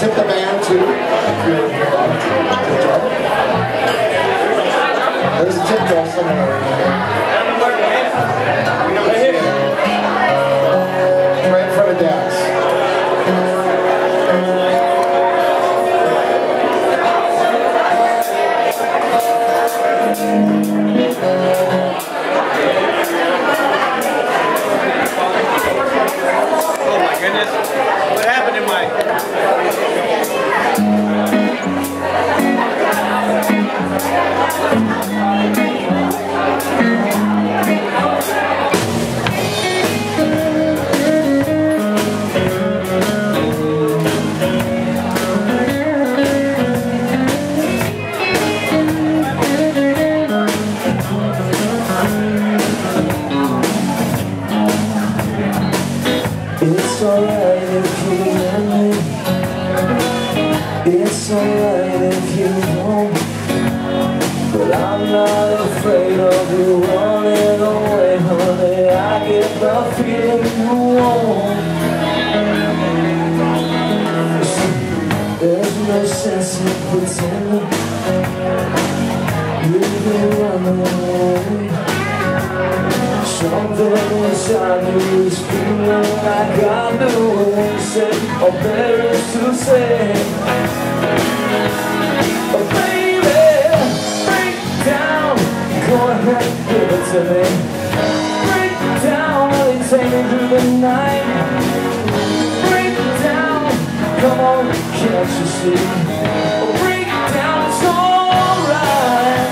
tip the band too. There's a tip uh, jar somewhere. Right in front of Dad's. Oh The feeling won't There's no sense in pretending You've been running Something inside feeling like I when you said, there is to say. Oh, baby, break down, go give it to me. Can't you see? Break down, it's alright.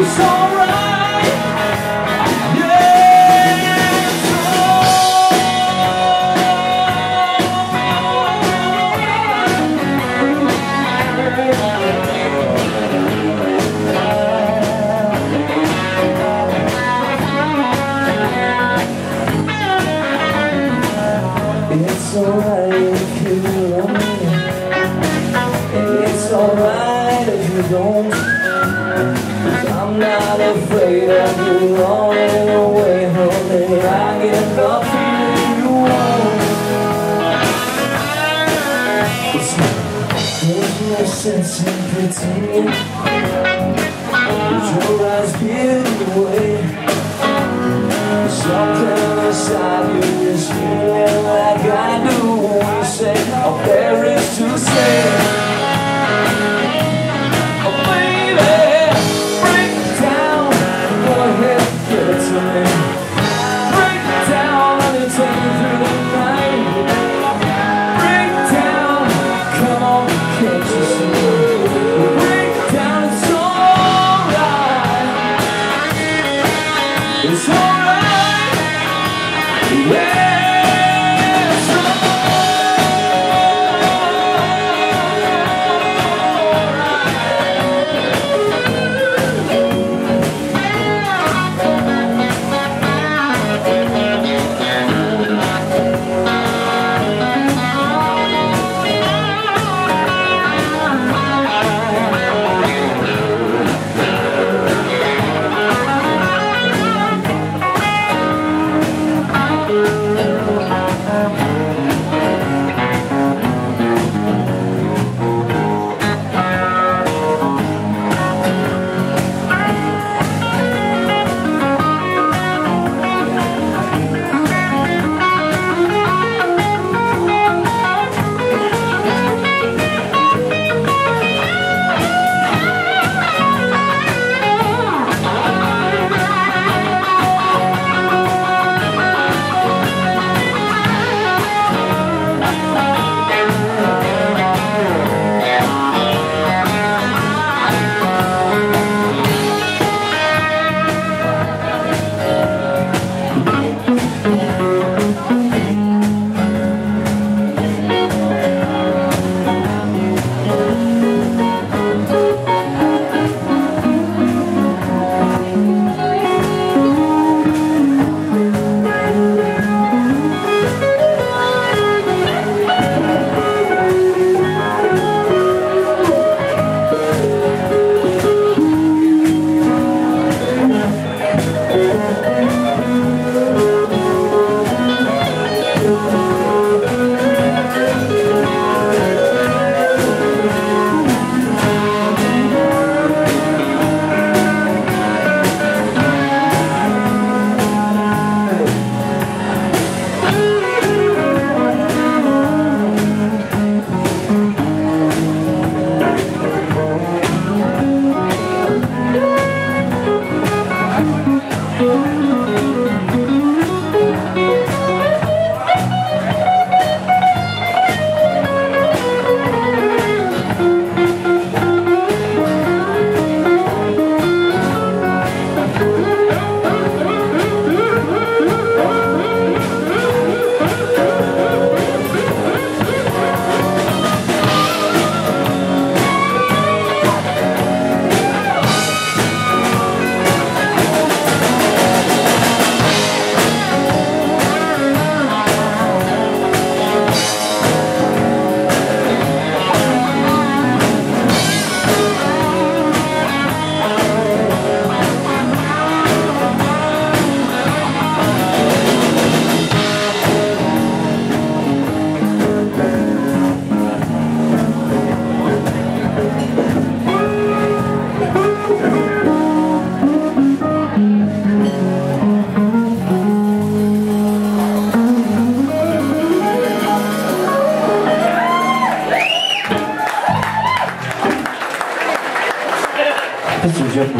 It's alright. Not afraid of you running away, honey. I get the feeling you want. It's There's no sense in pretending. With your eyes giving away. Something inside you is feeling like I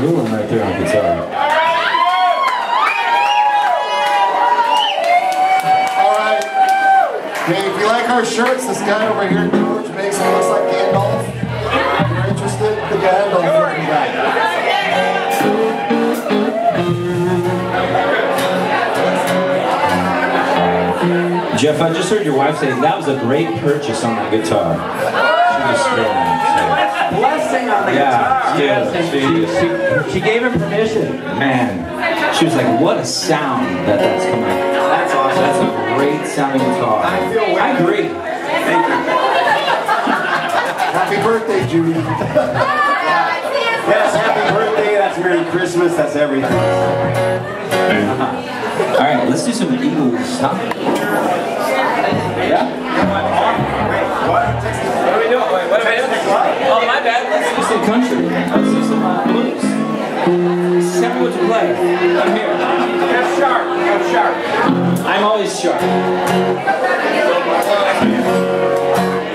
there on guitar. All right. Hey, if you like our shirts, this guy over here, George, makes them look like Gandalf. If you're interested, the Gandalf looking guy. Jeff, I just heard your wife say that was a great purchase on that guitar. She was thrilled. Blessing on the Yeah, guitar. yeah, she, she, she gave him permission. Man, she was like, what a sound that that's coming out. That's awesome. That's a great sounding guitar. I feel way I agree. Thank you. Happy birthday, Judy. Yes, happy birthday. That's Merry Christmas. That's everything. All right, let's do some Eagles. Huh? Yeah? What? What are we doing? Wait, what are we doing? Oh, my bad. Let's do country. Let's do some uh, blues. Tell me what to play. I'm here. Get sharp. Get sharp. I'm always sharp. Is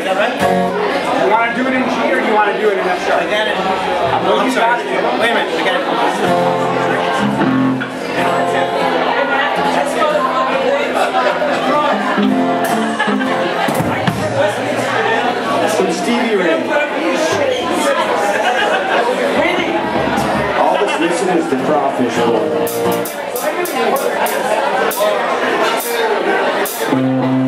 that right? You want to do it in G or do you want to do it in F sharp? I got it. Well, I'm sorry. Wait a minute. I got it. Some Stevie Ray. All that's missing is the crawfish oil.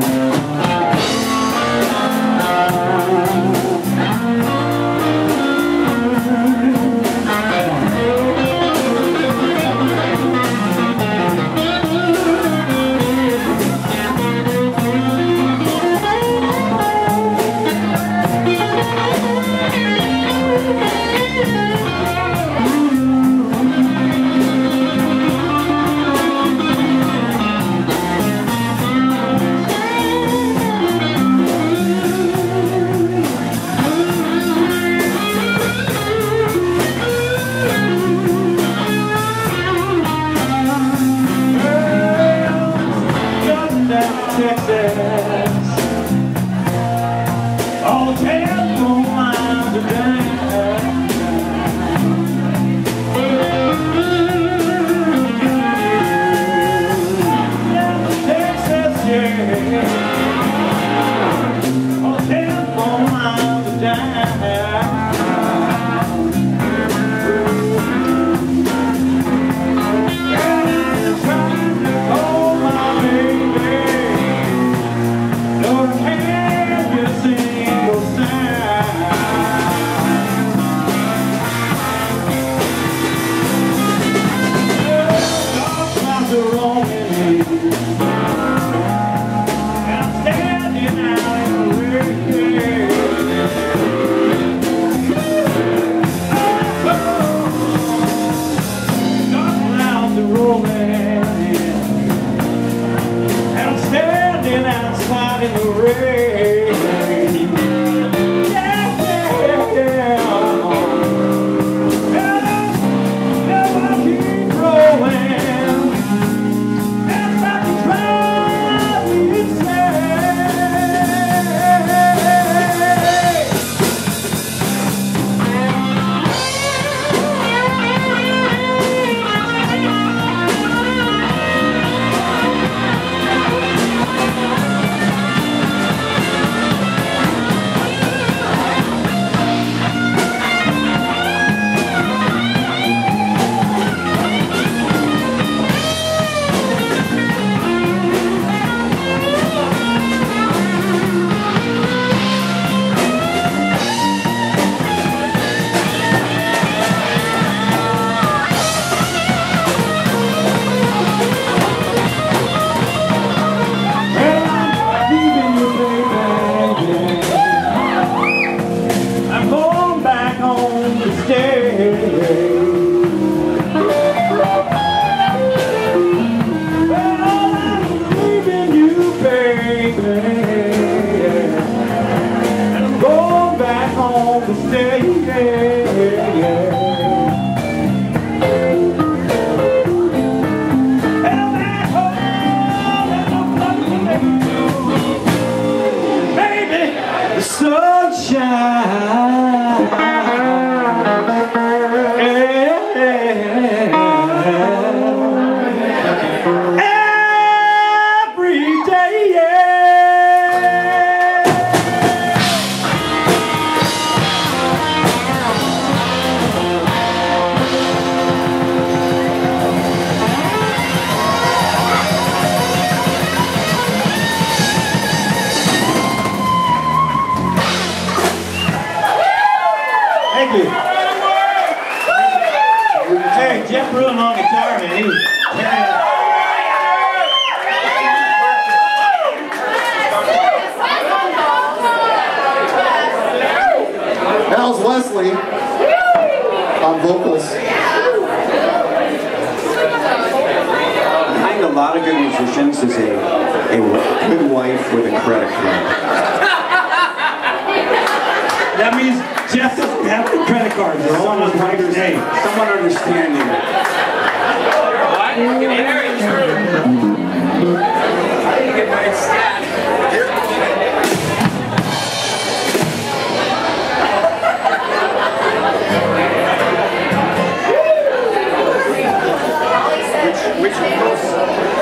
Thank yeah, yeah. Jeff Broom on guitar, man. He was tearing. Al's Leslie on vocals. Behind a lot of good musicians is a, a good wife with a credit card. That means Jeff doesn't have the credit card. There's someone writer's name. Someone understanding it. What? Which, which, which